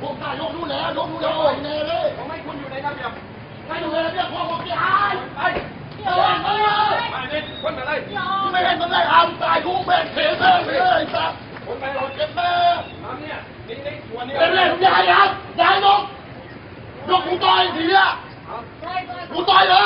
ผมตายยกนู่นแล้วยกนู่นแล้วโนยเลยผมให้คุณอยู่ในระเบียบให้อยู่ในระเบียบพ่อผมจะอายไปเดินไปเลยไปเล่นคนอะไรไม่เล่นมันได้อาตายกูแบกเสียเส้อเลยครับคนไปหลดกันมาน้ำเนี่ยนี่นี่วนเนี่ยเป็นเรื่องยายครับยายนกยกกูตายทีอะกูตายเลย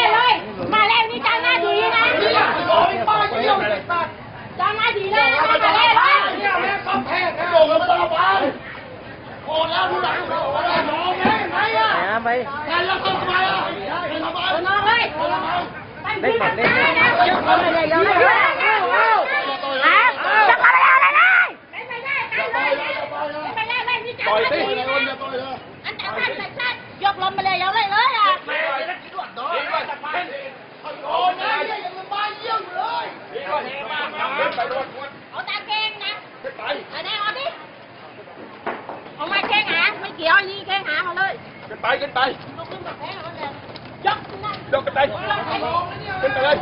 Nè mày. Lấy mặt đi. Anh chẳng hạn là sao? Dọc lòng mà lè dọc lên nữa à? Mày nó chỉ đoạn đó. Ôi, này, mày bao nhiêu người? Ông ta khen nè. Ở đây. chị ơi đi khe hạ mà ơi kinh bay kinh bay. Chắc, dốc kinh bay. Kinh bay đây.